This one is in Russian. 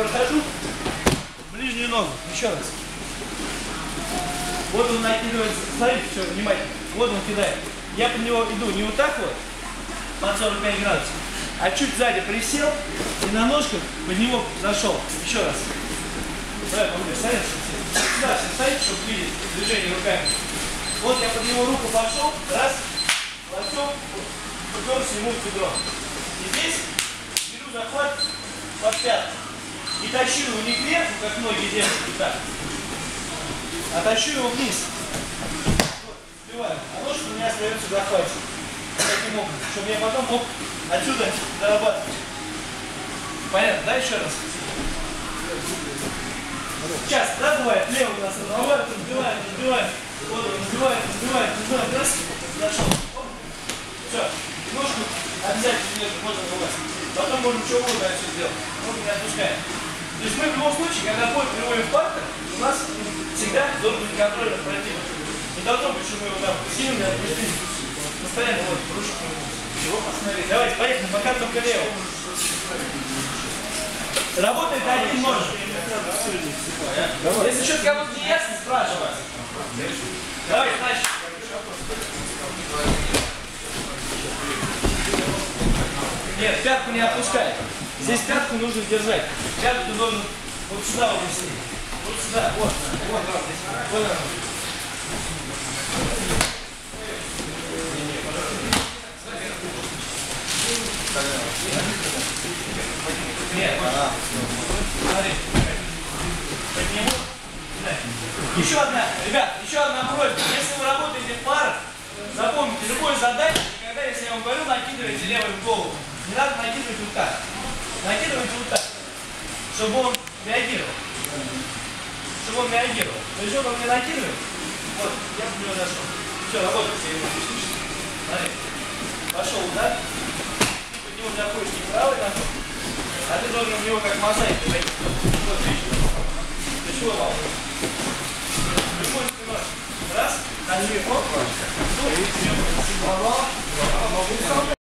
прохожу ближнюю ногу. Еще раз. Вот он накидывает, смотрите, все, внимательно. Вот он кидает. Я под него иду не вот так вот, под 45 градусов, а чуть сзади присел и на ножках под него зашел. Еще раз. Давай, помню, ставим сюда, все ставить, чтобы видеть движение руками. Вот я под него руку пошел, раз, локтем, уперся ему в бедро. И здесь беру захват под пятку. И тащу его не кверху, как многие делают, вот так, а тащу его вниз. Вот, сбиваю. А ножка у меня остается в захвате. Таким образом, чтобы я потом мог отсюда дорабатывать. Понятно, да, еще раз? Сейчас, да, бывает, левый нас разбивает, разбивает, разбивает. Вот разбивает, разбивает, разбивает, раз, зашел. Все, ножку обязательно вот он у. Потом можем что угодно отсюда сделать. Ногу не отпускаем. То есть мы в любом случае, когда бой приводим партер, у нас всегда должен быть контроль над противником. Не должно быть, что мы его там сильно отпустили. Постоянно вот, ему. Чего посмотреть? Давайте, поехали, пока только лево. Работает один нож. Если что-то кому-то не ясно, спрашивай. Давай, значит. Нет, пятку не отпускай. Здесь пятку нужно держать. Пятку должен вот сюда вот. Вот сюда, вот, вот, вот. Подниму. Еще одна, ребят, еще одна просьба. Если вы работаете в парах, запомните, любое задание, когда, если я вам говорю, накидывайте левой в голову, не надо накидывать вот так чтобы он реагировал. Чтобы он реагировал. То есть он не накидывает. Вот, я к нему зашел. Все, работает все его. Смотри. Пошел удар. Ты типа, под него заходишь не правой ногой, а ты должен в него как мозаик пройти. Вот Ты чего лал? Любой спиной. Раз, один, оп, два,